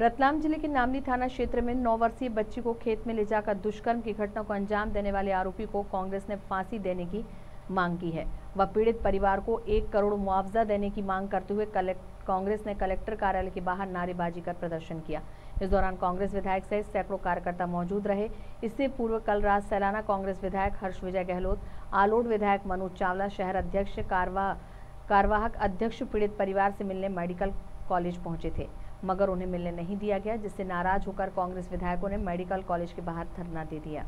रतलाम ज़िले के नामली थाना क्षेत्र में नौ वर्षीय बच्ची को खेत में ले जाकर दुष्कर्म की घटना को अंजाम देने वाले आरोपी को कांग्रेस ने फांसी देने की मांग की है। वह पीड़ित परिवार को एक करोड़ मुआवजा देने की मांग करते हुए कांग्रेस ने कलेक्टर कार्यालय के बाहर नारेबाजी कर प्रदर्शन किया। इस दौरान कांग्रेस विधायक सहित सैकड़ों कार्यकर्ता मौजूद रहे। इससे पूर्व कल रात सैलाना कांग्रेस विधायक हर्ष विजय गहलोत, आलोड विधायक मनोज चावला, शहर अध्यक्ष कारवा कार्यवाहक अध्यक्ष पीड़ित परिवार से मिलने मेडिकल कॉलेज पहुँचे थे। मगर उन्हें मिलने नहीं दिया गया, जिससे नाराज़ होकर कांग्रेस विधायकों ने मेडिकल कॉलेज के बाहर धरना दे दिया।